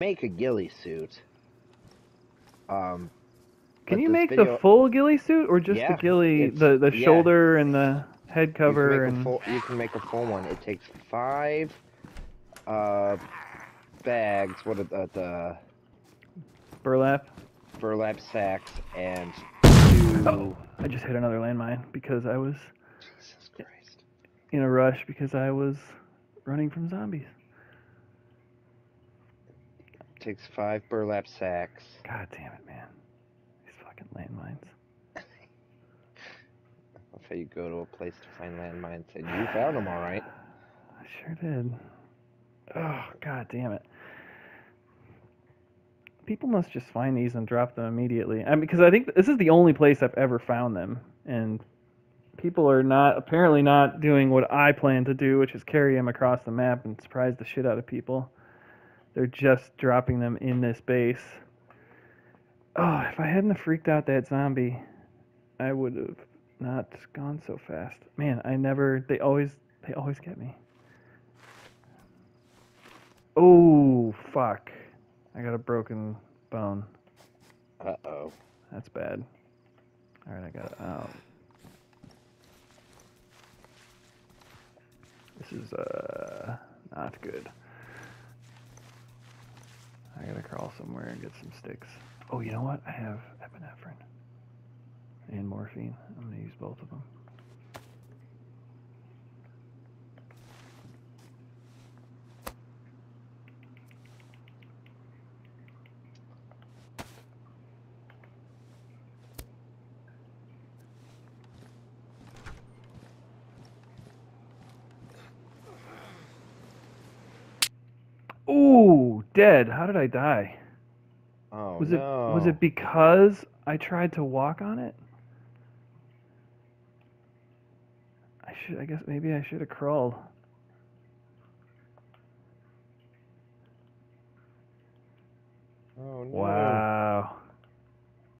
make a ghillie suit. Um, Can you make video- the full ghillie suit or just Yeah, the ghillie, the the yeah. shoulder and the head you can cover and full, you can make a full one. It takes five uh bags. What are the, the burlap? burlap sacks and two. Oh, I just hit another landmine because I was Jesus Christ! in a rush because I was running from zombies. Takes five burlap sacks. God damn it, man. These fucking landmines. That's how you go to a place to find landmines, and you found them all right. I sure did. Oh, god damn it. People must just find these and drop them immediately. I mean, because I think this is the only place I've ever found them, and people are not apparently not doing what I plan to do, which is carry them across the map and surprise the shit out of people. They're just dropping them in this base. Oh, if I hadn't freaked out that zombie, I would have not gone so fast. Man, I never. They always. They always get me. Oh fuck! I got a broken bone. Uh oh. That's bad. All right, I got it out. This is uh not good. Crawl somewhere and get some sticks. Oh, you know what? I have epinephrine and morphine. I'm gonna use both of them. Dead. How did I die? Oh Was no. it was it because I tried to walk on it? I should I guess maybe I should have crawled. Oh no. Wow.